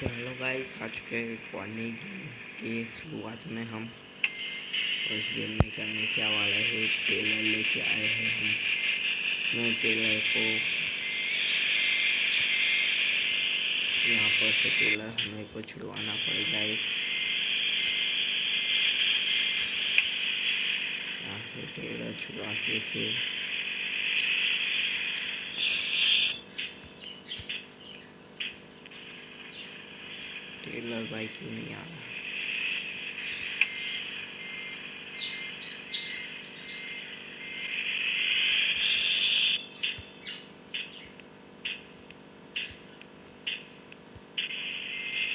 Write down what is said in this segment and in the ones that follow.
तो hello guys आ चुके हैं गेम की शुरुआत में हम। इस गेम में करने क्या वाला है टेलर लेके आए हैं हम। इसमें टेलर को यहाँ पर से टेलर हमें को छुड़वाना पड़ेगा एक। यहाँ से टेलर छुड़वा के फिर टेलर भाई क्यों नहीं आ रहा?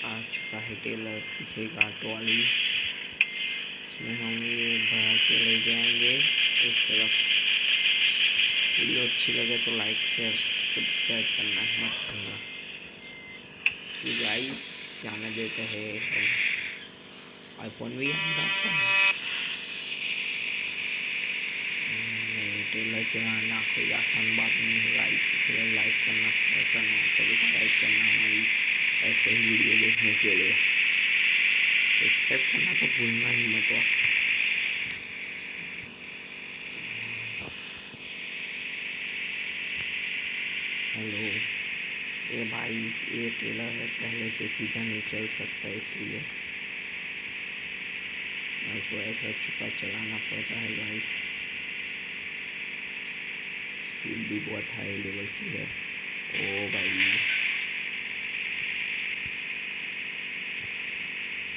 आ चुका है टेलर पीछे घाट वाली। इसमें हम ये भरा के ले जाएँगे इस तरफ़। वीडियो अच्छी लगे तो लाइक शेयर सब्सक्राइब करना मत भूलना। तो गाइस जाने देते हैं? आईफोन भी आता है। टेलर चलाना कोई आसान बात नहीं है गाइस इसलिए लाइक करना शेयर करना सब्सक्राइब करना हमारी ऐसे ही वीडियो देखने के लिए। सब्सक्राइब करना तो भूलना ही मत हेलो ये भाई ये टेलर है पहले से सीधा नहीं चल सकता इसलिए। मेरे को ऐसा चुका चलाना पड़ता है गाइस स्पीड भी बहुत हाई लेवल की है। ओ भाई।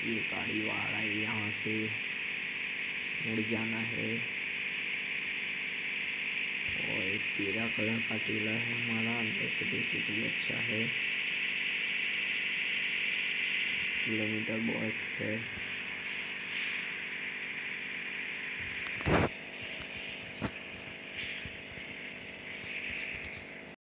ये गाड़ी वाला है यहाँ से मुड़ जाना है और एक पीला कलर का टीला है हमारा अंदर से बेसिकली अच्छा है। किलोमीटर बहुत है।